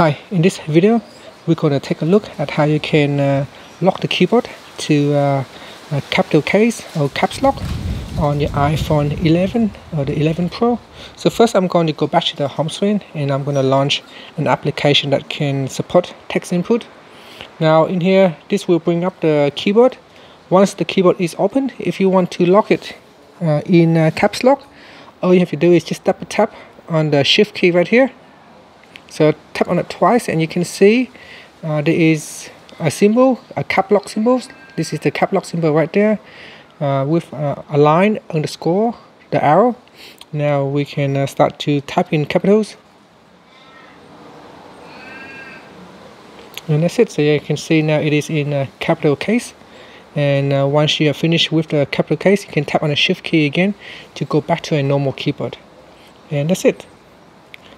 Hi, in this video we're going to take a look at how you can uh, lock the keyboard to uh, a capital case or caps lock on your iPhone 11 or the 11 Pro. So first I'm going to go back to the home screen and I'm going to launch an application that can support text input. Now in here this will bring up the keyboard. Once the keyboard is open, if you want to lock it uh, in caps lock, all you have to do is just double tap on the shift key right here so tap on it twice and you can see uh, there is a symbol, a cap lock symbol. This is the cap lock symbol right there uh, with uh, a line underscore the arrow. Now we can uh, start to type in capitals. And that's it. So you can see now it is in a capital case. And uh, once you are finished with the capital case, you can tap on the shift key again to go back to a normal keyboard. And that's it.